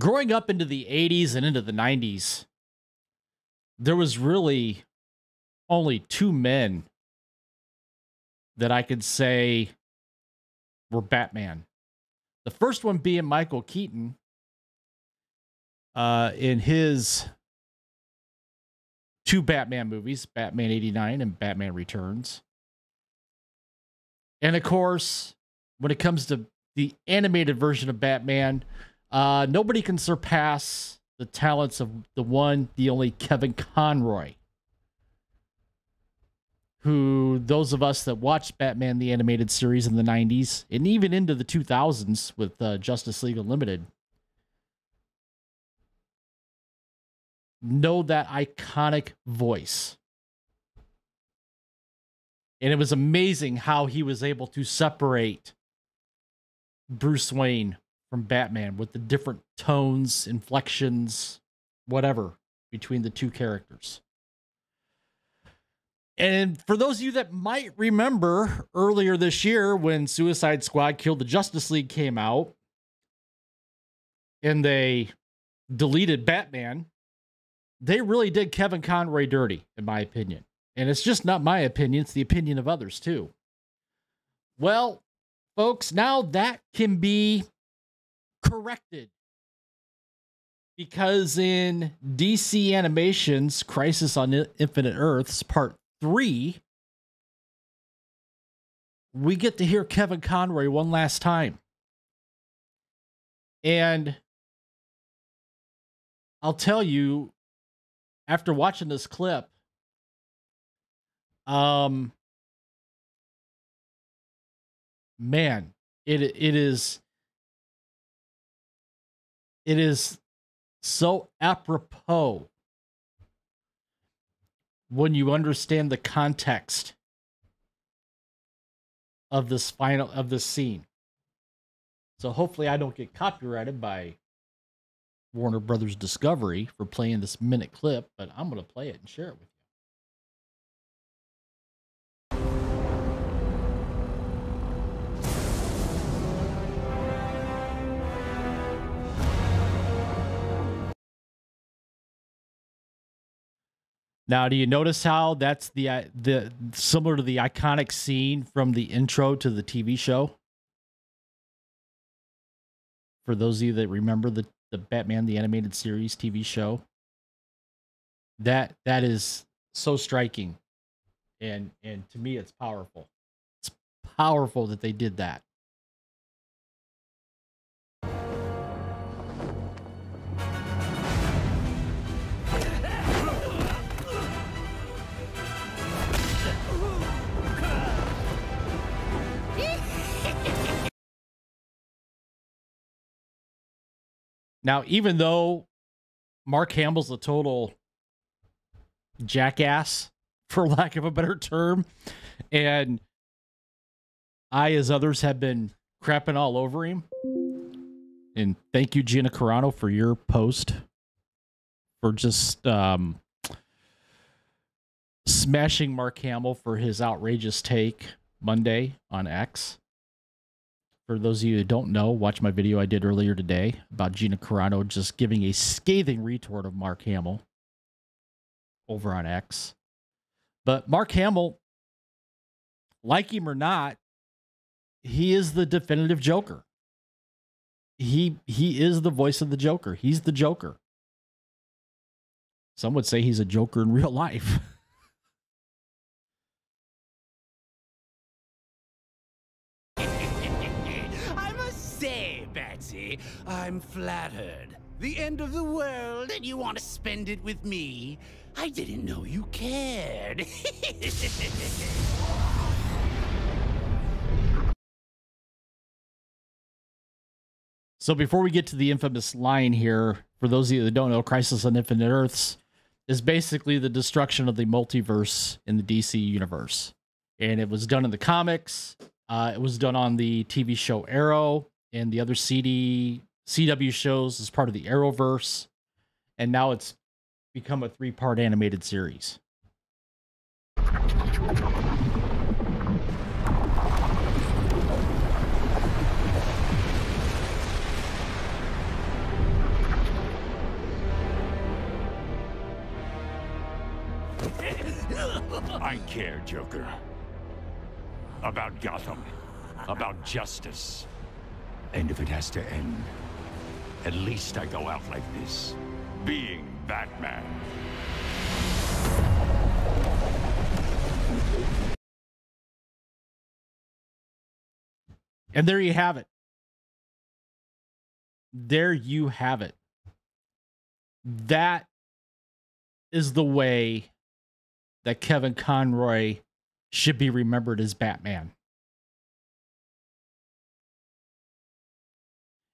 growing up into the 80s and into the 90s, there was really only two men that I could say were Batman. The first one being Michael Keaton uh, in his two Batman movies, Batman 89 and Batman Returns. And of course, when it comes to the animated version of Batman, uh, nobody can surpass the talents of the one, the only Kevin Conroy. Who those of us that watched Batman the animated series in the 90s and even into the 2000s with uh, Justice League Unlimited know that iconic voice. And it was amazing how he was able to separate Bruce Wayne from Batman with the different tones, inflections, whatever between the two characters. And for those of you that might remember earlier this year when Suicide Squad Killed the Justice League came out and they deleted Batman, they really did Kevin Conroy dirty, in my opinion. And it's just not my opinion, it's the opinion of others too. Well, folks, now that can be corrected. Because in DC Animations Crisis on Infinite Earths Part 3, we get to hear Kevin Conroy one last time. And I'll tell you, after watching this clip, um, man, it it is it is so apropos when you understand the context of this final of this scene. So hopefully I don't get copyrighted by Warner Brothers Discovery for playing this minute clip, but I'm going to play it and share it with you. Now, do you notice how that's the uh, the similar to the iconic scene from the intro to the TV show? For those of you that remember the the Batman the animated series TV show, that that is so striking, and and to me it's powerful. It's powerful that they did that. Now, even though Mark Hamill's a total jackass, for lack of a better term, and I, as others, have been crapping all over him. And thank you, Gina Carano, for your post for just um, smashing Mark Hamill for his outrageous take Monday on X. For those of you who don't know, watch my video I did earlier today about Gina Carano just giving a scathing retort of Mark Hamill over on X. But Mark Hamill, like him or not, he is the definitive Joker. He he is the voice of the Joker. He's the Joker. Some would say he's a Joker in real life. I'm flattered. The end of the world, and you want to spend it with me? I didn't know you cared. so before we get to the infamous line here, for those of you that don't know, Crisis on Infinite Earths is basically the destruction of the multiverse in the DC universe. And it was done in the comics. Uh, it was done on the TV show Arrow and the other CD CW shows as part of the Arrowverse, and now it's become a three-part animated series. I care, Joker. About Gotham. About justice. And if it has to end, at least I go out like this. Being Batman. And there you have it. There you have it. That is the way that Kevin Conroy should be remembered as Batman.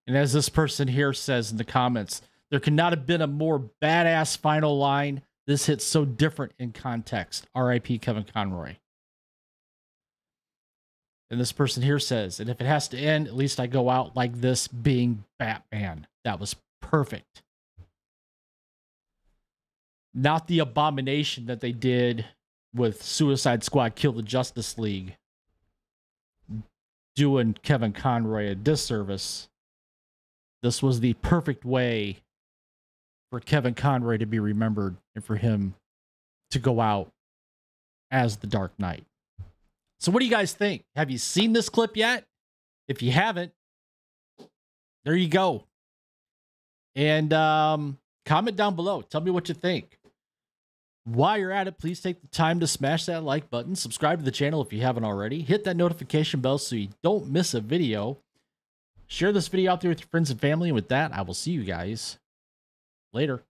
And as this person here says in the comments, there could not have been a more badass final line. This hits so different in context. RIP Kevin Conroy. And this person here says, and if it has to end, at least I go out like this being Batman. That was perfect. Not the abomination that they did with Suicide Squad Kill the Justice League, doing Kevin Conroy a disservice. This was the perfect way for Kevin Conroy to be remembered and for him to go out as the Dark Knight. So, what do you guys think? Have you seen this clip yet? If you haven't, there you go. And um, comment down below. Tell me what you think. While you're at it, please take the time to smash that like button. Subscribe to the channel if you haven't already. Hit that notification bell so you don't miss a video. Share this video out there with your friends and family. And with that, I will see you guys later.